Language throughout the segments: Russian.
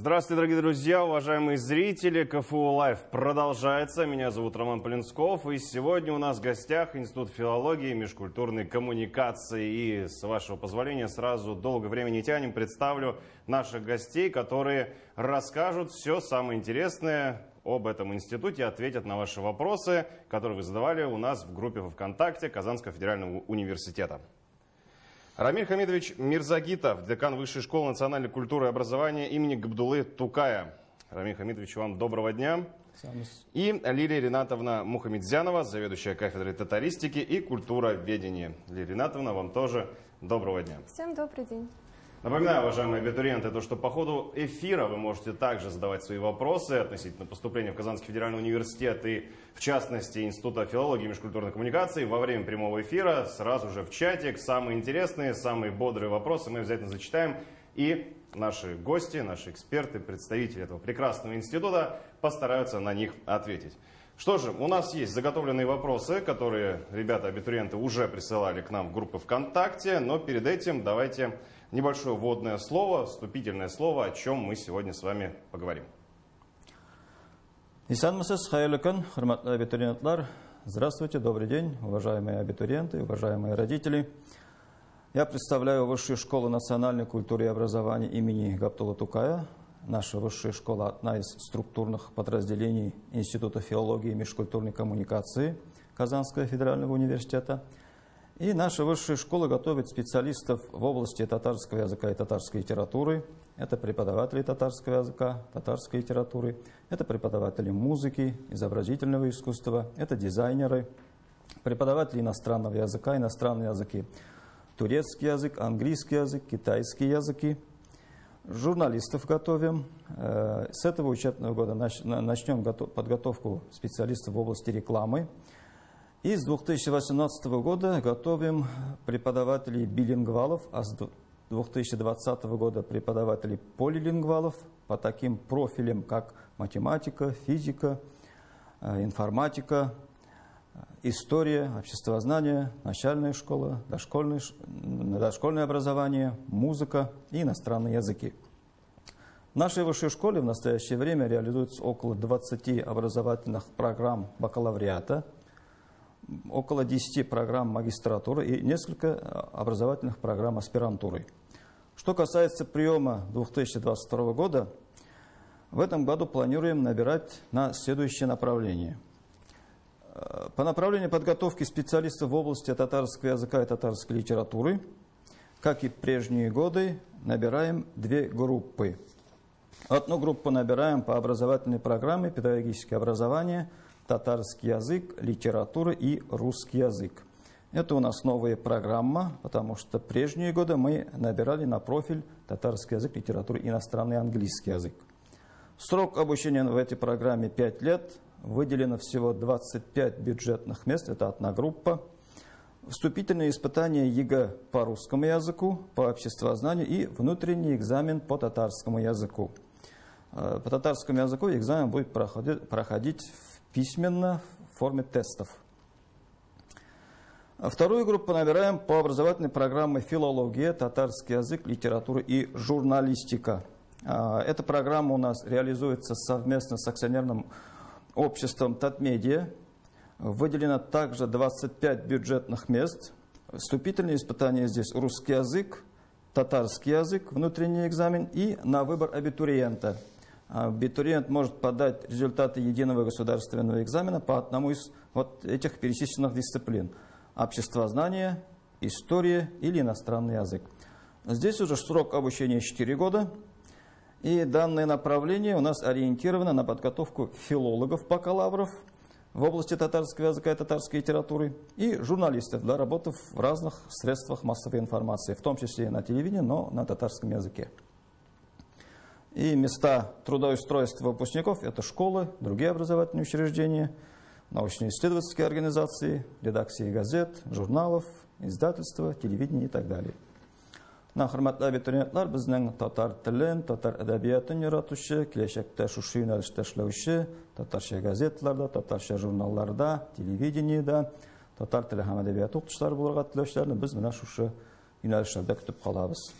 Здравствуйте, дорогие друзья, уважаемые зрители. КФУ Лайв продолжается. Меня зовут Роман Полинсков. И сегодня у нас в гостях Институт филологии и межкультурной коммуникации. И, с вашего позволения, сразу долго времени не тянем, представлю наших гостей, которые расскажут все самое интересное об этом институте, ответят на ваши вопросы, которые вы задавали у нас в группе ВКонтакте Казанского федерального университета. Рамиль Хамидович Мирзагитов, декан Высшей школы национальной культуры и образования имени Габдулы Тукая. Рамиль Хамидович, вам доброго дня. И Лилия Ринатовна Мухамедзянова, заведующая кафедрой татаристики и культуроведения. Лилия Ринатовна, вам тоже доброго дня. Всем добрый день. Напоминаю, уважаемые абитуриенты, то, что по ходу эфира вы можете также задавать свои вопросы относительно поступления в Казанский федеральный университет и, в частности, Института филологии и межкультурной коммуникации во время прямого эфира сразу же в чатик. Самые интересные, самые бодрые вопросы мы обязательно зачитаем. И наши гости, наши эксперты, представители этого прекрасного института постараются на них ответить. Что же, у нас есть заготовленные вопросы, которые ребята-абитуриенты уже присылали к нам в группы ВКонтакте, но перед этим давайте небольшое вводное слово, вступительное слово, о чем мы сегодня с вами поговорим. Исанмысыз, хайрлыкын, хурматлы абитуриентлар. Здравствуйте, добрый день, уважаемые абитуриенты, уважаемые родители. Я представляю Высшую школу национальной культуры и образования имени Гаптула Тукая. Наша высшая школа – одна из структурных подразделений Института филологии и межкультурной коммуникации Казанского федерального университета – и наша высшая школа готовит специалистов в области татарского языка и татарской литературы. Это преподаватели татарского языка, татарской литературы. Это преподаватели музыки, изобразительного искусства. Это дизайнеры, преподаватели иностранного языка, иностранные языки. Турецкий язык, английский язык, китайские языки. Журналистов готовим. Э, с этого учебного года начнем подготовку специалистов в области рекламы. И с 2018 года готовим преподавателей билингвалов, а с 2020 года преподавателей полилингвалов по таким профилям, как математика, физика, э, информатика, история, обществознание, начальная школа, дошкольное, дошкольное образование, музыка и иностранные языки. В нашей высшей школе в настоящее время реализуется около 20 образовательных программ бакалавриата – около 10 программ магистратуры и несколько э, образовательных программ аспирантуры. Что касается приема 2022 года, в этом году планируем набирать на следующее направление. Э, по направлению подготовки специалистов в области татарского языка и татарской литературы, как и прежние годы, набираем две группы. Одну группу набираем по образовательной программе «Педагогическое образование», татарский язык, литература и русский язык. Это у нас новая программа, потому что прежние годы мы набирали на профиль татарский язык, литература, иностранный английский язык. Срок обучения в этой программе 5 лет. Выделено всего 25 бюджетных мест, это одна группа. Вступительные испытания ЕГЭ по русскому языку, по обществознанию и внутренний экзамен по татарскому языку. Э, по татарскому языку экзамен будет проходить письменно в форме тестов. Вторую группу набираем по образовательной программе «Филология», «Татарский язык», «Литература» и «Журналистика». А, эта программа у нас реализуется совместно с акционерным обществом «Татмедиа». Выделено также 25 бюджетных мест. Вступительные испытания здесь русский язык, татарский язык, внутренний экзамен и на выбор абитуриента – абитуриент может подать результаты единого государственного экзамена по одному из вот этих перечисленных дисциплин. Обществознание, история или иностранный язык. Здесь уже срок обучения 4 года. И данное направление у нас ориентировано на подготовку филологов-бакалавров в области татарского языка и татарской литературы и журналистов для работы в разных средствах массовой информации, в том числе и на телевидении, но на татарском языке. И места трудоустройства выпускников – это школы, другие образовательные учреждения, научно-исследовательские организации, редакции газет, журналов, издательства, телевидения и так далее. На хөрмәтле абитуриентлар, безнең татар телен, татар әдәбиятын яратучы, киләчәктә шушы юнәлештә эшләүче, татарча газеталарда, татарча журналларда, телевидениедә, татар теле һәм әдәбияты укытучылары булырга теләүчеләрне без менә шушы юнәлешләрдә көтеп калабыз.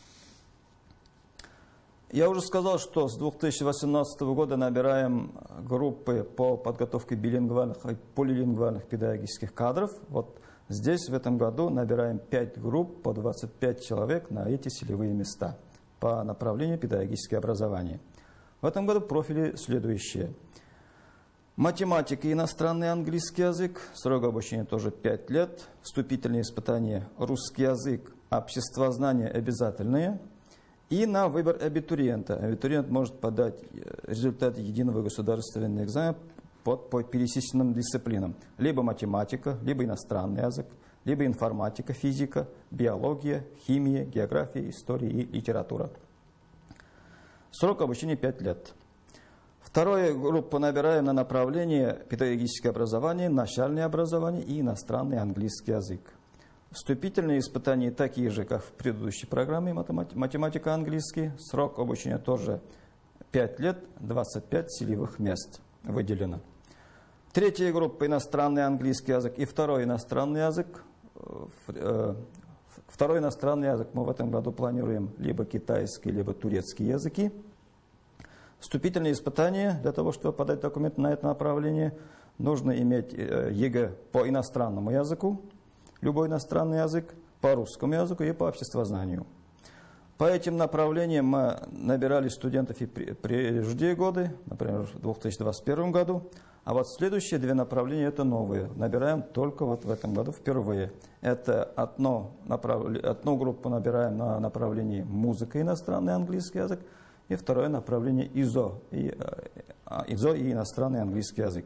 Я уже сказал, что с 2018 года набираем группы по подготовке билингвальных и полилингвальных педагогических кадров. Вот здесь в этом году набираем 5 групп по 25 человек на эти селевые места по направлению педагогическое образование. В этом году профили следующие. Математика иностранный английский язык, срок обучения тоже 5 лет, вступительные испытания русский язык, обществознание обязательные – и на выбор абитуриента. Абитуриент может подать э, результаты единого государственного экзамена под, по пересеченным дисциплинам. Либо математика, либо иностранный язык, либо информатика, физика, биология, химия, география, история и литература. Срок обучения 5 лет. Вторую группу набираем на направление педагогическое образование, начальное образование и иностранный английский язык. Вступительные испытания такие же, как в предыдущей программе математика английский. Срок обучения тоже 5 лет, 25 целевых мест выделено. Третья группа иностранный английский язык и второй иностранный язык. Э, второй иностранный язык мы в этом году планируем либо китайский, либо турецкий языки. Вступительные испытания для того, чтобы подать документы на это направление, нужно иметь э, ЕГЭ по иностранному языку, любой иностранный язык, по русскому языку и по обществознанию. По этим направлениям мы набирали студентов и прежде годы, например, в 2021 году, а вот следующие две направления это новые. Набираем только вот в этом году впервые. Это одно направ... одну группу набираем на направлении музыка иностранный английский язык, и второе направление ИЗО, и, э, ИЗО и иностранный английский язык.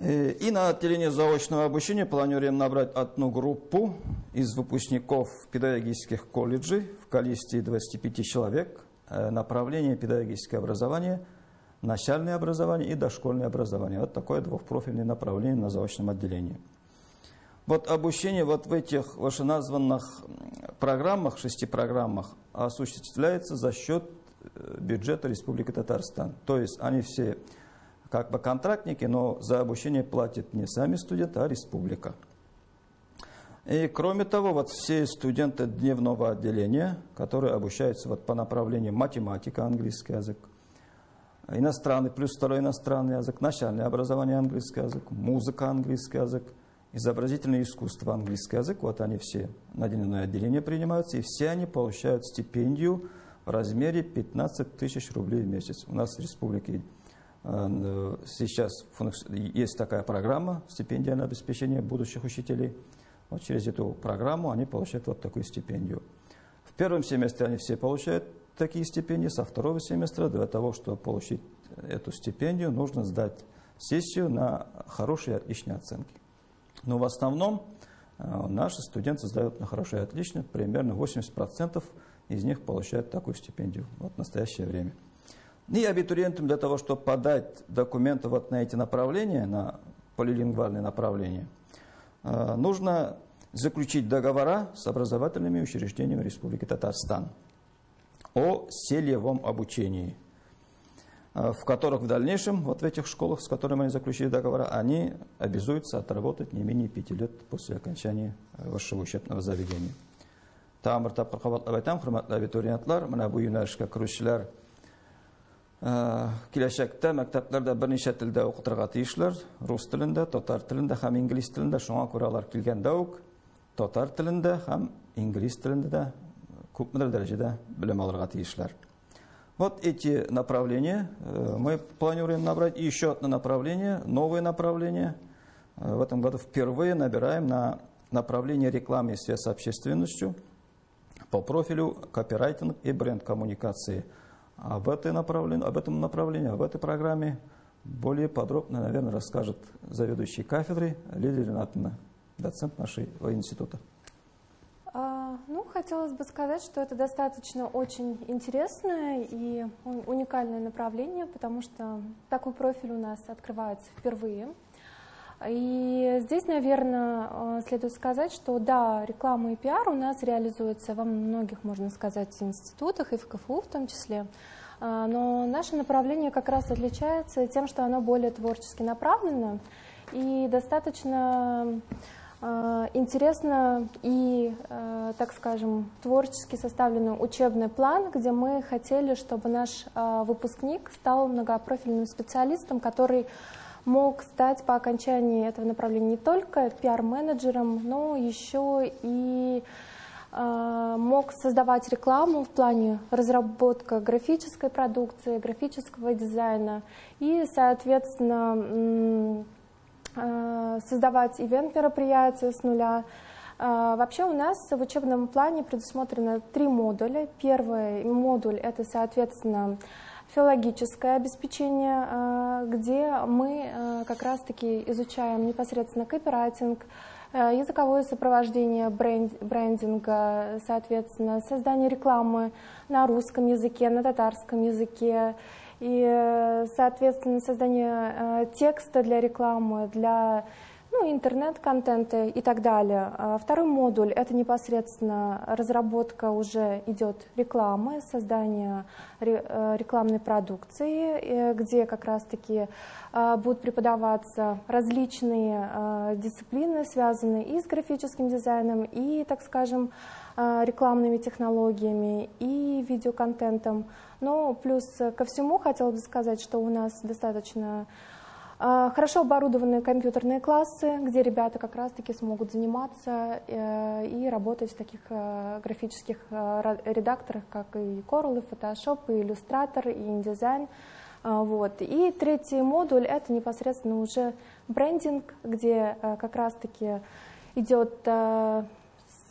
Э, и на отделение заочного обучения планируем набрать одну группу из выпускников педагогических колледжей в количестве 25 человек. Э, направление педагогическое образование, начальное образование и дошкольное образование. Вот такое двухпрофильное направление на заочном отделении. Вот обучение вот в этих вышеназванных программах, шести программах, осуществляется за счет э, бюджета Республики Татарстан. То есть они все как бы контрактники, но за обучение платят не сами студенты, а республика. И кроме того, вот все студенты дневного отделения, которые обучаются вот по направлению математика, английский язык, иностранный, плюс второй иностранный язык, начальное образование английский язык, музыка английский язык, изобразительное искусство английский язык, вот они все на дневное отделение принимаются, и все они получают стипендию в размере 15 тысяч рублей в месяц. У нас в республике сейчас есть такая программа стипендия на обеспечение будущих учителей. Вот через эту программу они получают вот такую стипендию. В первом семестре они все получают такие стипендии, со второго семестра для того, чтобы получить эту стипендию, нужно сдать сессию на хорошие отличные оценки. Но в основном э, наши студенты сдают на хорошие отличные, примерно 80% из них получают такую стипендию вот в настоящее время. И абитуриентам для того, чтобы подать документы вот на эти направления, на полилингвальные направления, э, нужно заключить договора с образовательными учреждениями Республики Татарстан о селевом обучении, э, в которых в дальнейшем, вот в этих школах, с которыми они заключили договора, они обязуются отработать не менее пяти лет после окончания высшего учебного заведения. Тамыр тапқыр қабатлап айтам, құрметті абитуриентлар, мына бұл юнәлішке кірушілер – киләчәктә мәктәпләрдә берничә телдә укытырга тиешләр. Рус телендә татар телендә һәм инглиз телендә. Шуңа күрә алар килгәндә үк татар телендә һәм инглиз телендә дә күпмедер дәрәҗәдә белем алырга тиешләр. Вот эти направления мы планируем набрать и еще одно направление новое направление. В этом году впервые набираем на направление рекламы и связь с общественностью по профилю копирайтинг и бренд коммуникации – об, этой направлении, об этом направлении, об этой программе более подробно, наверное, расскажет заведующий кафедрой Лидия Ренатовна, доцент нашего института. А, ну, хотелось бы сказать, что это достаточно очень интересное и уникальное направление, потому что такой профиль у нас открывается впервые. И здесь, наверное, э, следует сказать, что да, реклама и пиар у нас реализуется во многих, можно сказать, институтах, и в КФУ в том числе. А, но наше направление как раз отличается тем, что оно более творчески направлено и достаточно интересно и, так скажем, творчески составленный учебный план, где мы хотели, чтобы наш выпускник стал многопрофильным специалистом, который мог стать по окончании этого направления не только пиар-менеджером, но еще и э, мог создавать рекламу в плане разработка графической продукции, графического дизайна и, соответственно, э, создавать ивент-мероприятия с нуля. Э, вообще у нас в учебном плане предусмотрено три модуля. Первый модуль – это, соответственно, филологическое обеспечение, э, где мы э, как раз-таки изучаем непосредственно копирайтинг, э, языковое сопровождение брендинга, соответственно, создание рекламы на русском языке, на татарском языке, и, соответственно, создание текста для рекламы, для ну, интернет-контента и так далее. А второй модуль – это непосредственно разработка уже идет рекламы, создание э, рекламной продукции, э, где как раз-таки э, будут преподаваться различные дисциплины, связанные и с графическим дизайном, и, так скажем, рекламными технологиями, и видеоконтентом. Но плюс ко всему хотела бы сказать, что у нас достаточно хорошо оборудованные компьютерные классы, где ребята как раз-таки смогут заниматься э, и работать в таких э, графических э, редакторах, как и Corel, и Photoshop, и Illustrator, и InDesign. А, вот. И третий модуль – это непосредственно уже брендинг, где как раз-таки идет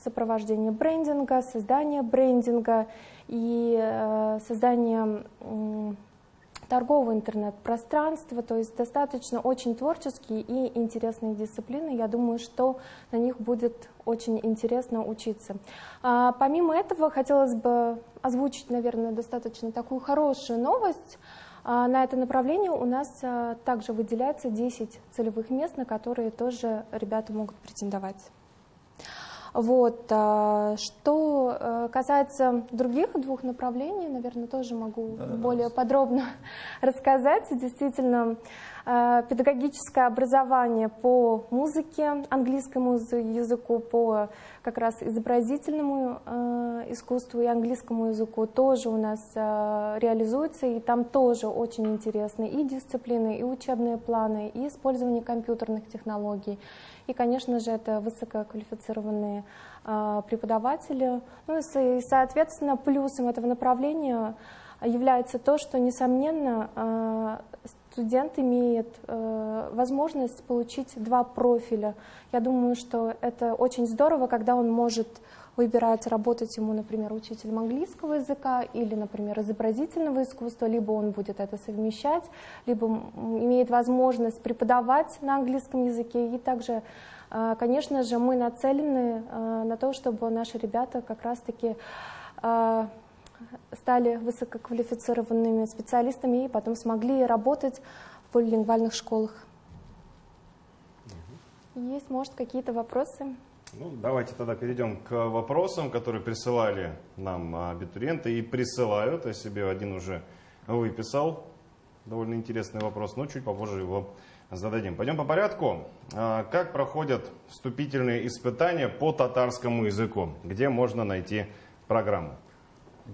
сопровождение брендинга, создание брендинга и создание торгового интернет-пространства, то есть достаточно очень творческие и интересные дисциплины. Я думаю, что на них будет очень интересно учиться. А, помимо этого, хотелось бы озвучить, наверное, достаточно такую хорошую новость. А, на это направление у нас а, также выделяется 10 целевых мест, на которые тоже ребята могут претендовать. Вот. А, что э, касается других двух направлений, наверное, тоже могу да, более подробно рассказать. Действительно, педагогическое образование по музыке, английскому языку, по как раз изобразительному э, искусству и английскому языку тоже у нас реализуется, и там тоже очень интересны и дисциплины, и учебные планы, и использование компьютерных технологий. И, конечно же, это высококвалифицированные преподаватели. Ну и, соответственно, плюсом этого направления является то, что, несомненно, студент имеет э, возможность получить два профиля. Я думаю, что это очень здорово, когда он может выбирать, работать ему, например, учителем английского языка или, например, изобразительного искусства, либо он будет это совмещать, либо имеет возможность преподавать на английском языке. И также, а, конечно же, мы нацелены а, на то, чтобы наши ребята как раз-таки а, стали высококвалифицированными специалистами и потом смогли работать в полилингвальных школах. Есть, может, какие-то вопросы? Ну, давайте тогда перейдем к вопросам, которые присылали нам абитуриенты и присылают. Я себе один уже выписал. Довольно интересный вопрос, но чуть попозже его зададим. Пойдем по порядку. А, как проходят вступительные испытания по татарскому языку? Где можно найти программу?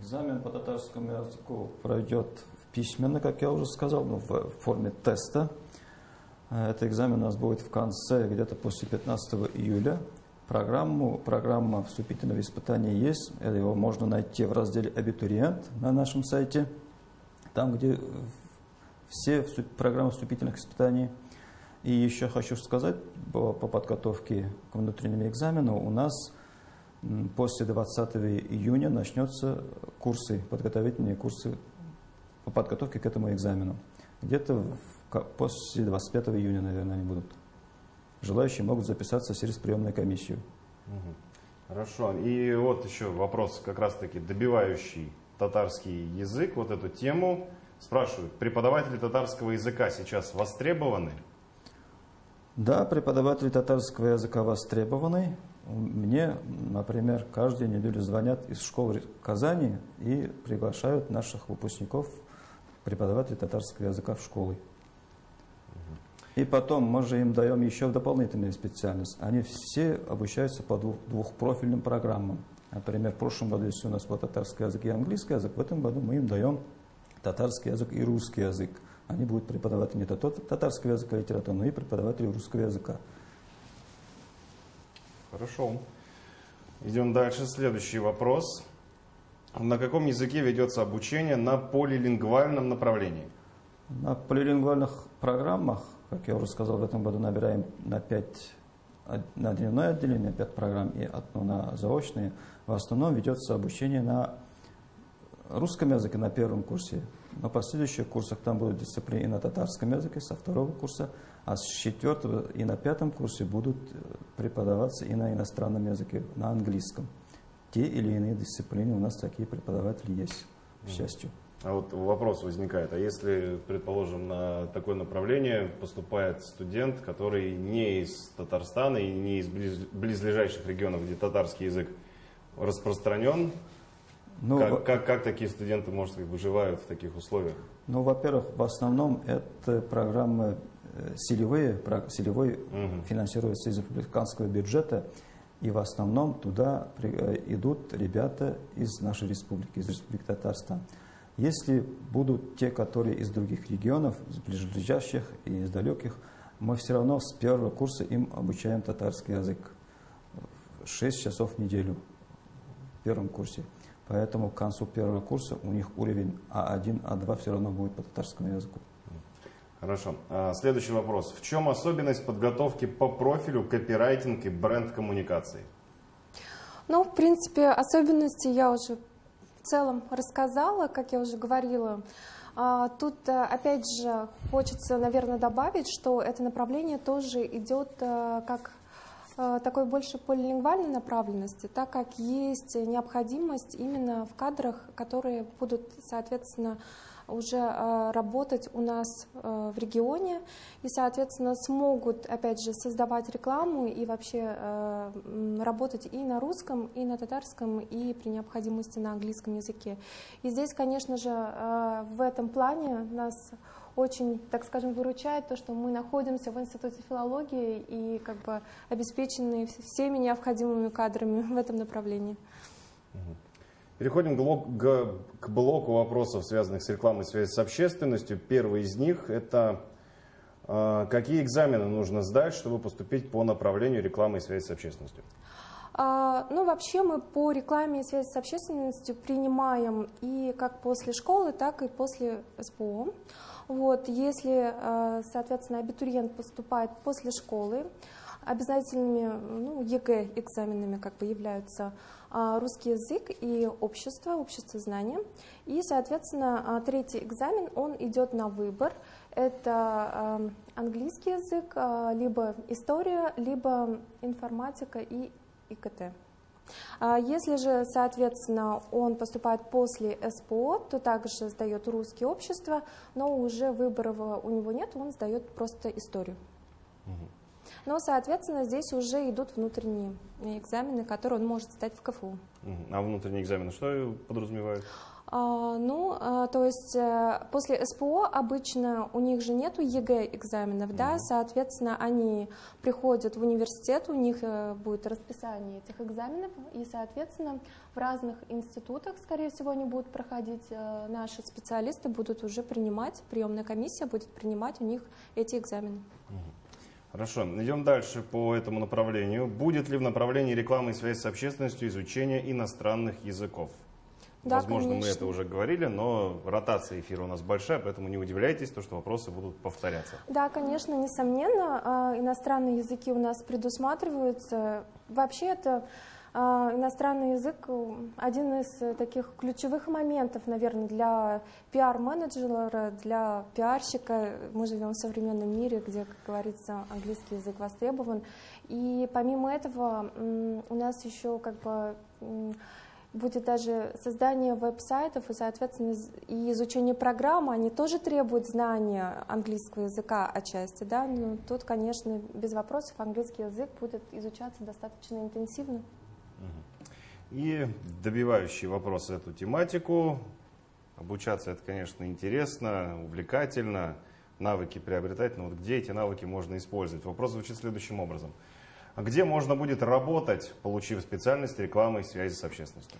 Экзамен по татарскому языку пройдет письменно, как я уже сказал, ну, в форме теста. Этот экзамен у нас будет в конце, где-то после 15 июля программу. Программа вступительного испытания есть. Его можно найти в разделе «Абитуриент» на нашем сайте. Там, где все программы вступительных испытаний. И еще хочу сказать по подготовке к внутреннему экзамену. У нас после 20 июня начнется курсы, подготовительные курсы по подготовке к этому экзамену. Где-то после 25 июня, наверное, они будут желающие могут записаться через приемную комиссию. Хорошо. И вот еще вопрос как раз-таки добивающий татарский язык, вот эту тему. Спрашивают, преподаватели татарского языка сейчас востребованы? Да, преподаватели татарского языка востребованы. Мне, например, каждую неделю звонят из школы Казани и приглашают наших выпускников, преподавателей татарского языка в школы. И потом мы же им даем еще дополнительную специальность. Они все обучаются по двух, двухпрофильным программам. Например, в прошлом году, если у нас был татарский язык и английский язык, в этом году мы им даем татарский язык и русский язык. Они будут преподавать не татарского языка и литературы, но и преподаватели русского языка. Хорошо. Идем дальше. Следующий вопрос. На каком языке ведется обучение на полилингвальном направлении? На полилингвальных программах, как я уже сказал, в этом году набираем на 5 на дневное отделение, 5 программ и одно на заочные. В основном ведется обучение на русском языке на первом курсе. На последующих курсах там будут дисциплины на татарском языке со второго курса, а с четвертого и на пятом курсе будут э, преподаваться и на иностранном языке, на английском. Те или иные дисциплины у нас такие преподаватели есть, к счастью. А вот вопрос возникает, а если, предположим, на такое направление поступает студент, который не из Татарстана и не из близлежащих регионов, где татарский язык распространен, ну, как, как, как такие студенты, может, выживают в таких условиях? Ну, во-первых, в основном это программы селевые, селевой угу. финансируются из республиканского бюджета, и в основном туда э, идут ребята из нашей республики, из республики Татарстан. Если будут те, которые из других регионов, из ближайших и из далеких, мы все равно с первого курса им обучаем татарский язык. 6 часов в неделю в первом курсе. Поэтому к концу первого курса у них уровень А1, А2 все равно будет по татарскому языку. Хорошо. А, следующий вопрос. В чем особенность подготовки по профилю копирайтинг и бренд-коммуникации? Ну, в принципе, особенности я уже в целом рассказала, как я уже говорила. А, тут, э, опять же, хочется, наверное, добавить, что это направление тоже идет э, как Э, такой больше полилингвальной направленности, так как есть необходимость именно в кадрах, которые будут, соответственно, уже э, работать у нас э, в регионе и, соответственно, смогут, опять же, создавать рекламу и вообще работать и на русском, и на татарском, и при необходимости на английском языке. И здесь, конечно же, в этом плане нас очень, так скажем, выручает то, что мы находимся в Институте филологии и как бы обеспечены всеми необходимыми кадрами в этом направлении. Переходим к блоку вопросов, связанных с рекламой связи с общественностью. Первый из них – это а, какие экзамены нужно сдать, чтобы поступить по направлению рекламы и связи с общественностью? А, ну, вообще мы по рекламе и связи с общественностью принимаем и как после школы, так и после СПО. Вот, если, э, соответственно, абитуриент поступает после школы, обязательными ну, ЕГЭ экзаменами как бы являются а, русский язык и общество, обществознание. И, соответственно, а, третий экзамен, он идет на выбор. Это э, английский язык, а, либо история, либо информатика и ИКТ. А если же, соответственно, он поступает после СПО, то также сдает русские общества, но уже выбора у него нет, он сдает просто историю. Но, соответственно, здесь уже идут внутренние экзамены, которые он может сдать в КФУ. А внутренние экзамены что подразумевают? А, ну, а, то есть э, после СПО обычно у них же нету ЕГЭ экзаменов, да, соответственно, они приходят в университет, у них э, будет расписание этих экзаменов, и, соответственно, в разных институтах, скорее всего, они будут проходить, э, наши специалисты будут уже принимать, приемная комиссия будет принимать у них эти экзамены. Хорошо, идем дальше по этому направлению. Будет ли в направлении рекламы и связи с общественностью изучение иностранных языков? Да, Возможно, конечно. мы это уже говорили, но ротация эфира у нас большая, поэтому не удивляйтесь, то, что вопросы будут повторяться. Да, конечно, несомненно, а, иностранные языки у нас предусматриваются. Вообще это иностранный язык один из таких ключевых моментов, наверное, для пиар-менеджера, для пиарщика. Мы живем в современном мире, где, как говорится, английский язык востребован. И помимо этого у нас еще как бы будет даже создание веб-сайтов и, соответственно, и изучение программы, они тоже требуют знания английского языка отчасти, да, но тут, конечно, без вопросов английский язык будет изучаться достаточно интенсивно. И добивающий вопрос эту тематику. Обучаться это, конечно, интересно, увлекательно, навыки приобретать, но вот где эти навыки можно использовать? Вопрос звучит следующим образом. А где можно будет работать, получив специальность рекламы и связи с общественностью?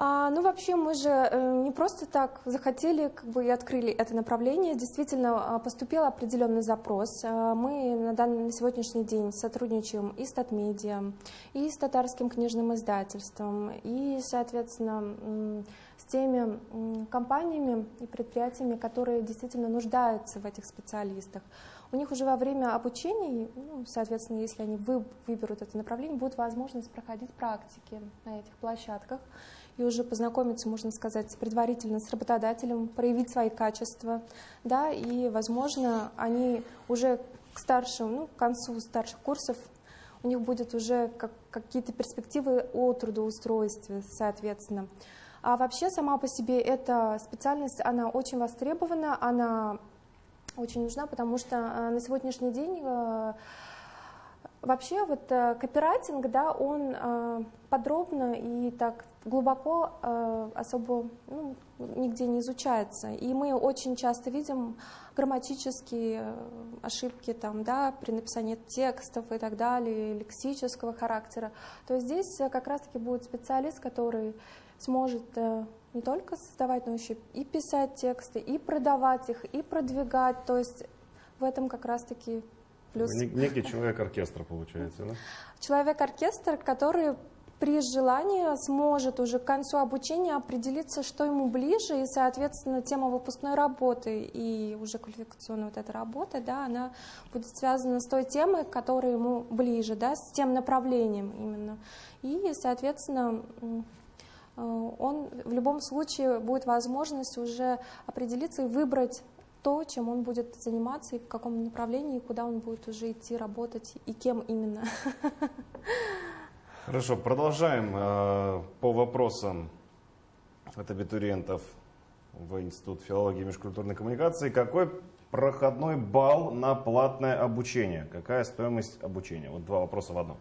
А, ну, вообще, мы же э, не просто так захотели как бы, и открыли это направление. Действительно, а, поступил определенный запрос. А, мы на, данный, на сегодняшний день сотрудничаем и с Татмедиа, и с татарским книжным издательством, и, соответственно, с теми компаниями и предприятиями, которые действительно нуждаются в этих специалистах. У них уже во время обучения, ну, соответственно, если они вы, выберут это направление, будет возможность проходить практики на этих площадках и уже познакомиться, можно сказать, предварительно с работодателем, проявить свои качества, да, и, возможно, они уже к старшему, ну, к концу старших курсов у них будет уже как, какие-то перспективы о трудоустройстве, соответственно. А вообще сама по себе эта специальность, она очень востребована, она очень нужна, потому что э, на сегодняшний день э, вообще вот э, копирайтинг, да, он подробно и так глубоко особо ну, нигде не изучается. И мы очень часто видим грамматические ошибки там, да, при написании текстов и так далее, лексического характера. То есть здесь как раз-таки будет специалист, который сможет не только создавать, но еще и писать тексты, и продавать их, и продвигать. То есть в этом как раз-таки плюс. Некий человек-оркестр получается, да? Человек-оркестр, который при желании сможет уже к концу обучения определиться, что ему ближе, и, соответственно, тема выпускной работы и уже квалификационная вот эта работа, да, она будет связана с той темой, которая ему ближе, да, с тем направлением именно. И, соответственно, Э, он в любом случае будет возможность уже определиться и выбрать то, чем он будет заниматься и в каком направлении, куда он будет уже идти работать, и кем именно. Хорошо, продолжаем э, по вопросам от абитуриентов в Институт филологии и межкультурной коммуникации. Какой проходной балл на платное обучение? Какая стоимость обучения? Вот два вопроса в одном.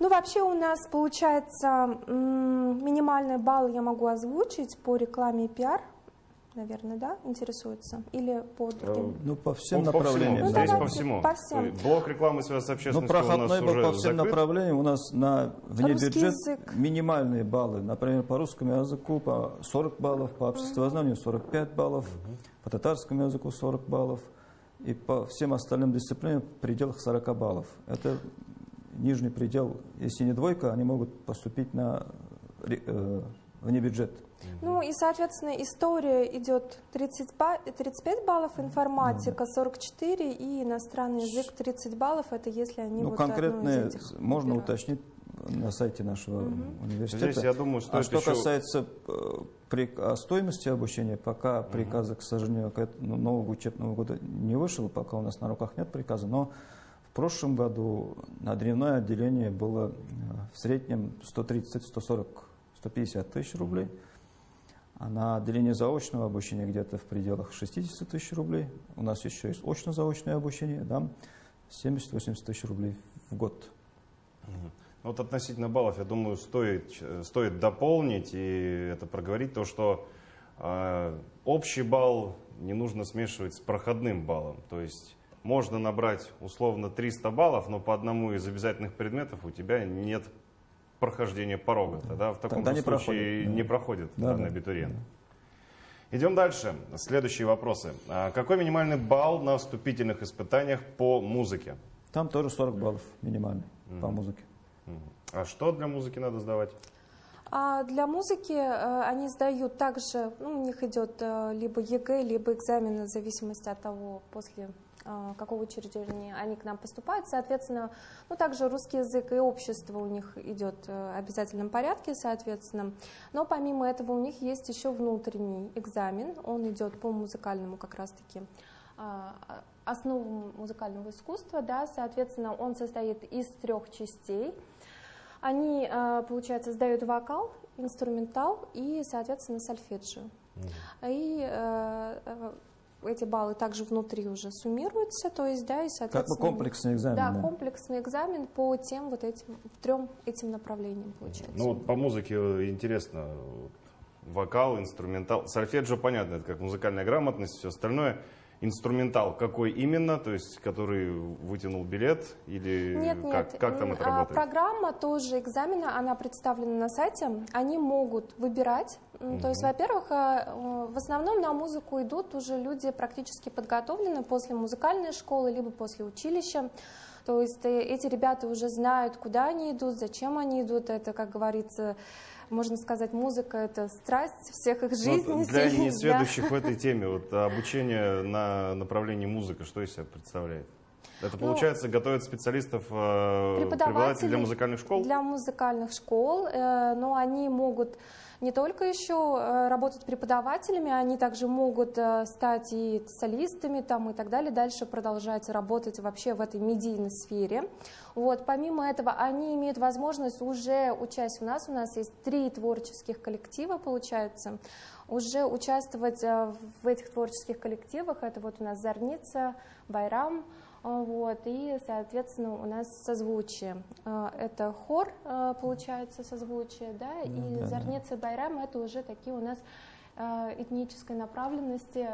Ну, вообще у нас получается минимальный балл я могу озвучить по рекламе и пиар, наверное, да, интересуется? Или по другим? Э, ну, по всем по, направлениям. По всему. Ну, Здесь по всему. По всем. Блок рекламы связь с общественностью ну, проходной балл по всем закрыт. направлениям. У нас на внебюджет минимальные баллы. Например, по русскому языку по 40 баллов, по обществознанию 45 баллов, угу. по татарскому языку 40 баллов. И по всем остальным дисциплинам в пределах 40 баллов. Это нижний предел, если не двойка, они могут поступить на э, вне бюджет. Ну и, соответственно, история идет 30 ба 35 баллов, информатика 44 и иностранный язык 30 баллов. Это если они ну, вот конкретные можно выбирают. уточнить на сайте нашего угу. университета. Здесь, я думаю, а что еще... касается э, при, стоимости обучения, пока угу. приказа, к сожалению, к ну, нового учебного года не вышел, пока у нас на руках нет приказа, но в прошлом году на дневное отделение было э, в среднем 130, 140, 150 тысяч рублей, а на отделение заочного обучения где-то в пределах 60 тысяч рублей. У нас еще есть очно-заочное обучение, да, 70-80 тысяч рублей в год. Ну, вот относительно баллов, я думаю, стоит, стоит дополнить и это проговорить, то, что э, общий балл не нужно смешивать с проходным баллом. То есть можно набрать условно 300 баллов, но по одному из обязательных предметов у тебя нет прохождения порога. Тогда в таком Тогда не случае проходит, не проходит да, данный да. абитуриент. Да. Идем дальше. Следующие вопросы. А какой минимальный балл на вступительных испытаниях по музыке? Там тоже 40 баллов минимальный мм по музыке. А что для музыки надо сдавать? А для музыки э, они сдают также, ну, у них идет э, либо ЕГЭ, либо экзамены, в зависимости от того, после какого учреждения они к нам поступают. Соответственно, ну, также русский язык и общество у них идет э, в обязательном порядке, соответственно. Но помимо этого у них есть еще внутренний экзамен. Он идет по музыкальному как раз-таки а, основам музыкального искусства. Да, соответственно, он состоит из трех частей. Они, э, получается, сдают вокал, инструментал и, соответственно, сольфеджио. Mm. И э, эти баллы также внутри уже суммируются, то есть, да, и, соответственно... Как комплексный экзамен. Да, да, комплексный экзамен по тем вот этим, трем этим направлениям, получается. Ну, вот по музыке интересно, вокал, инструментал, сольфеджио, понятно, это как музыкальная грамотность, все остальное. Инструментал какой именно, то есть который вытянул билет или Нет, как, нет. как там это А, работает? Программа тоже экзамена, она представлена на сайте. Они могут выбирать. М, То есть, во-первых, э, э, в основном на музыку идут уже люди практически подготовленные после музыкальной школы, либо после училища. То есть э, эти ребята уже знают, куда они идут, зачем они идут. Это, как говорится, можно сказать, музыка — это страсть всех их Ну, жизней. для да. несведущих в этой теме, вот обучение на направлении музыка, что из себя представляет? Это Ну, получается готовят специалистов, э, преподавателей для музыкальных школ? Для музыкальных школ, э, но они могут не только еще э, работать преподавателями, они также могут э, стать и солистами там, и так далее, дальше продолжать работать вообще в этой медийной сфере. Вот, помимо этого, они имеют возможность уже участь у нас, у нас есть три творческих коллектива, получается, уже участвовать э, в этих творческих коллективах. Это вот у нас Зарница, Байрам, а, Вот, и, соответственно, у нас созвучие. А, Это хор, получается, созвучие, да, и Ну да, да. Зарнец и Байрам это уже такие у нас этнической направленности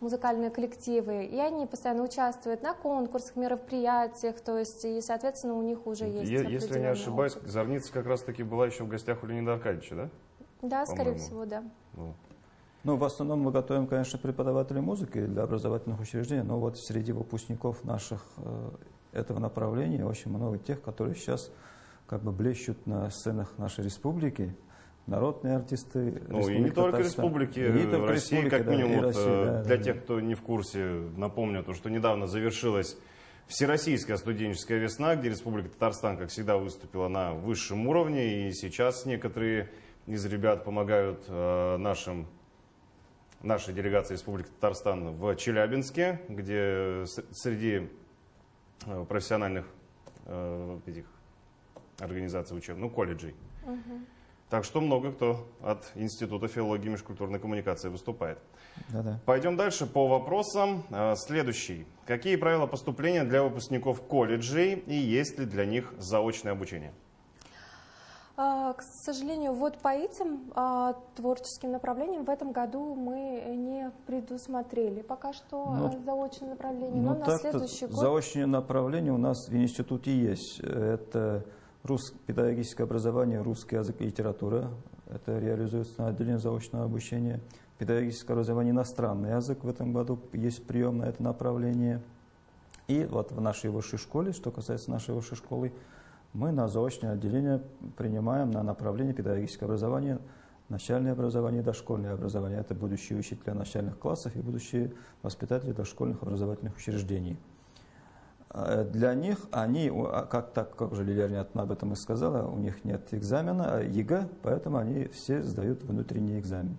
музыкальные коллективы. И они постоянно участвуют на конкурсах, мероприятиях, то есть, и, соответственно, у них уже есть Если не ошибаюсь, опыт. Зорница как раз-таки была еще в гостях у Леонида Аркадьевича, да? Да, скорее всего, да. Ну, Ну, в основном мы готовим, конечно, преподавателей музыки для образовательных учреждений, но вот среди выпускников наших э, этого направления очень много тех, которые сейчас как бы блещут на сценах нашей республики, народные артисты. Ну и не Республики только Татарстан. республики, И не только России, республики, как да, минимум, России, э, да, для да, тех, да. кто не в курсе, напомню, то, что недавно завершилась Всероссийская студенческая весна, где Республика Татарстан, как всегда, выступила на высшем уровне, и сейчас некоторые из ребят помогают э, нашим нашей делегации Республики Татарстан в Челябинске, где среди э, профессиональных э, этих организаций учебных, ну, колледжей. Так что много кто от Института филологии и межкультурной коммуникации выступает. Да-да. Пойдем дальше по вопросам. Следующий. Какие правила поступления для выпускников колледжей и есть ли для них заочное обучение? А, К сожалению, вот по этим а, творческим направлениям в этом году мы не предусмотрели пока что Ну, а, заочное направление, Ну, но на следующий год заочное направление у нас в институте есть. Это рус... педагогическое образование, русский язык и литература. Это реализуется на отделении заочного обучения. Педагогическое образование, иностранный язык в этом году есть прием на это направление. И вот в нашей высшей школе, что касается нашей высшей школы, мы на заочное отделение принимаем на направление педагогическое образование, начальное образование и дошкольное образование. Это будущие учителя начальных классов и будущие воспитатели дошкольных образовательных учреждений. Э, Для них они, а как так, как уже Лилия Арнятовна об этом и сказала, у них нет экзамена, а ЕГЭ, поэтому они все сдают внутренний экзамен.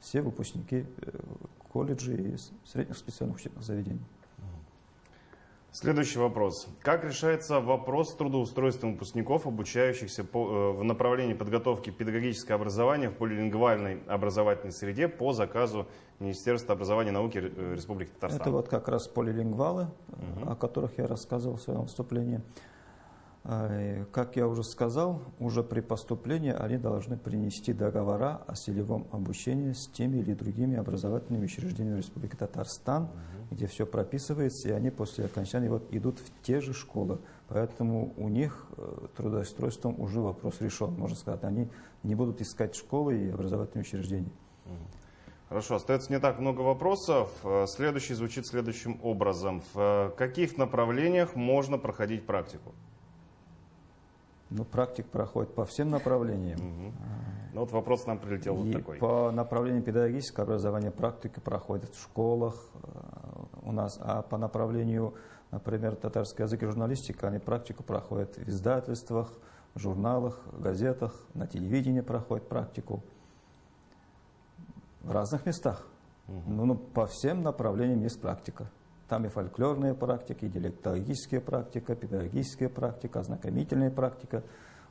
Все выпускники э, колледжей и средних специальных учебных заведений. Следующий вопрос. Как решается вопрос с трудоустройством выпускников, обучающихся по- э, в направлении подготовки педагогического образования в полилингвальной образовательной среде по заказу Министерства образования и науки Ре- Республики Татарстан? Это вот как раз полилингвалы, о которых я рассказывал в своем выступлении. Э, Как я уже сказал, уже при поступлении они должны принести договора о селевом обучении с теми или другими образовательными учреждениями Республики Татарстан, где все прописывается, и они после окончания вот идут в те же школы. Поэтому у них э, трудоустройством уже вопрос решен, можно сказать. Они не будут искать школы и образовательные учреждения. Хорошо, остается не так много вопросов. Э, Следующий звучит следующим образом. В каких направлениях можно проходить практику? Ну, практик проходит по всем направлениям. Ну вот вопрос нам прилетел вот И такой. по направлению педагогического образования практика проходит в школах э, у нас, а по направлению, например, татарский язык и журналистика, они практику проходят в издательствах, журналах, газетах, на телевидении проходят практику. В разных местах. Ну, ну, по всем направлениям есть практика. Там и фольклорная практика, и диалектологическая практика, педагогическая практика, ознакомительная практика.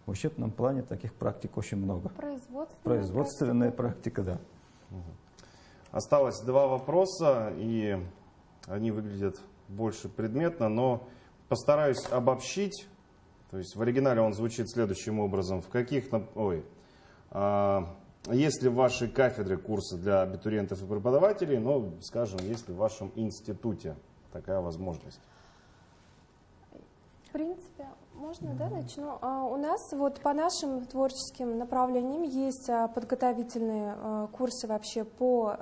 В учебном плане таких практик очень много. производственная Производственная практика. практика, да. Осталось два вопроса, и они выглядят больше предметно, но постараюсь обобщить. То есть в оригинале он звучит следующим образом. В каких... Ой. а, есть ли в вашей кафедре курсы для абитуриентов и преподавателей, ну, скажем, есть ли в вашем институте такая возможность? В принципе, можно, да, начну? А, у нас вот по нашим творческим направлениям есть а, подготовительные а, курсы вообще по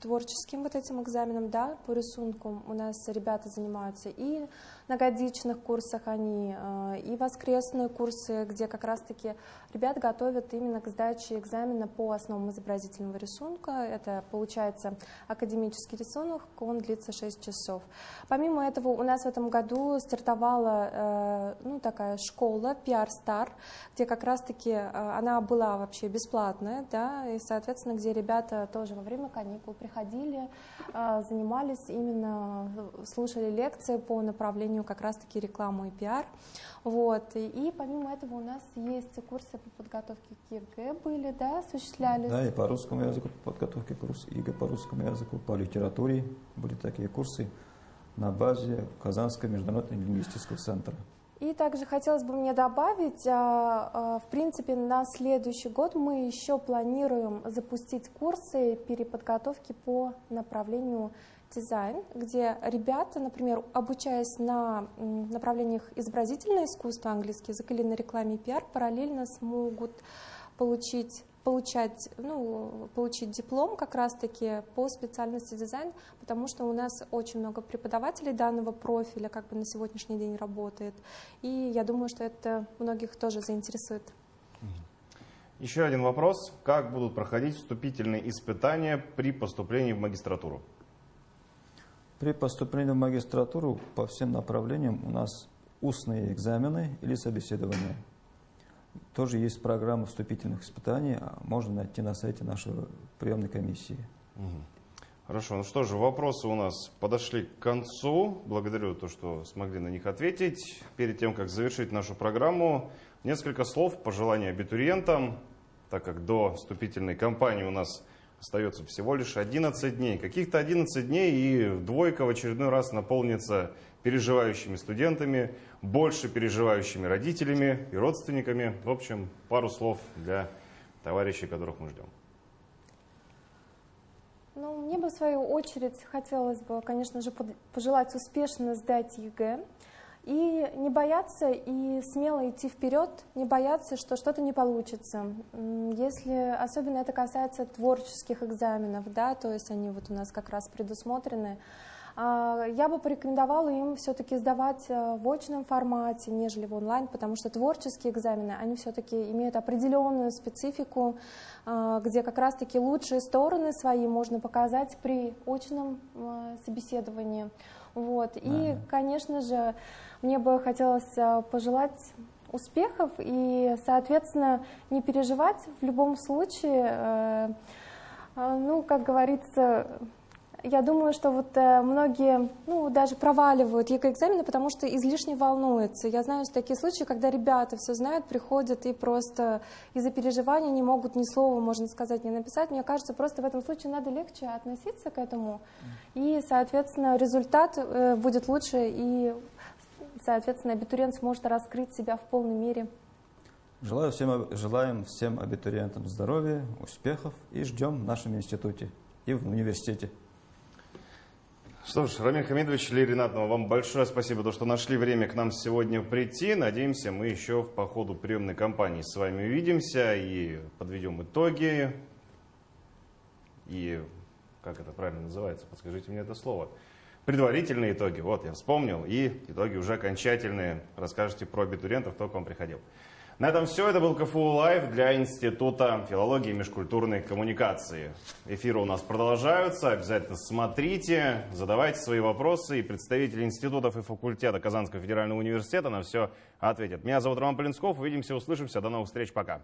творческим вот этим экзаменам, да, по рисунку. У нас ребята занимаются и на годичных курсах они, и воскресные курсы, где как раз-таки ребят готовят именно к сдаче экзамена по основам изобразительного рисунка. Это получается академический рисунок, он длится 6 часов. Помимо этого у нас в этом году стартовала, ну, так такая школа PR Star, где как раз-таки э, она была вообще бесплатная, да, и, соответственно, где ребята тоже во время каникул приходили, э, занимались именно, слушали лекции по направлению как раз-таки рекламы и пиар. Вот. И помимо этого у нас есть курсы по подготовке к ЕГЭ были, да, осуществлялись. Да, и по русскому языку подготовки курс ЕГЭ по русскому языку, по литературе были такие курсы на базе Казанского международного лингвистического центра. И также хотелось бы мне добавить, а, а, в принципе, на следующий год мы еще планируем запустить курсы переподготовки по направлению дизайн, где ребята, например, обучаясь на направлениях изобразительное искусство, английский язык или на рекламе пиар, параллельно смогут получить получать, ну, получить диплом как раз-таки по специальности дизайн, потому что у нас очень много преподавателей данного профиля как бы на сегодняшний день работает. И я думаю, что это многих тоже заинтересует. Еще один вопрос. Как будут проходить вступительные испытания при поступлении в магистратуру? При поступлении в магистратуру по всем направлениям у нас устные экзамены или собеседования. Тоже есть программа вступительных испытаний, а можно найти на сайте нашей приемной комиссии. Хорошо, ну что же, вопросы у нас подошли к концу. Благодарю то, что смогли на них ответить. Перед тем, как завершить нашу программу, несколько слов пожелания абитуриентам, так как до вступительной кампании у нас остается всего лишь 11 дней. Каких-то 11 дней и двойка в очередной раз наполнится переживающими студентами, больше переживающими родителями и родственниками. В общем, пару слов для товарищей, которых мы ждем. Ну, мне бы в свою очередь хотелось бы, конечно же, пожелать успешно сдать ЕГЭ. И не бояться и смело идти вперед, не бояться, что что-то не получится. Если особенно это касается творческих экзаменов, да, то есть они вот у нас как раз предусмотрены, а, я бы порекомендовала им все-таки сдавать э, в очном формате, нежели в онлайн, потому что творческие экзамены, они все-таки имеют определенную специфику, а, где как раз-таки лучшие стороны свои можно показать при очном э, собеседовании. Вот. И, конечно же, мне бы хотелось э, пожелать успехов и, соответственно, не переживать в любом случае. Ну, как говорится, я думаю, что вот э, многие, ну, даже проваливают ЕГЭ-экзамены, потому что излишне волнуются. Я знаю что такие случаи, когда ребята все знают, приходят и просто из-за переживаний не могут ни слова, можно сказать, не написать. Мне кажется, просто в этом случае надо легче относиться к этому, и, соответственно, результат э, будет лучше, и, соответственно, абитуриент сможет раскрыть себя в полной мере. Желаю всем, желаем всем абитуриентам здоровья, успехов и ждем в нашем институте и в университете. Что ж, Рамиль Хамидович, Лилия Ринатова, вам большое спасибо, то, что нашли время к нам сегодня прийти. Надеемся, мы еще по ходу приемной кампании с вами увидимся и подведем итоги. И, как это правильно называется, подскажите мне это слово. Предварительные итоги, вот я вспомнил, и итоги уже окончательные. Расскажите про абитуриентов, кто к вам приходил. На этом все. Это был КФУ Лайв для Института филологии и межкультурной коммуникации. Эфиры у нас продолжаются. Обязательно смотрите, задавайте свои вопросы. И представители институтов и факультета Казанского федерального университета на все ответят. Меня зовут Роман Полинсков. Увидимся, услышимся. До новых встреч. Пока.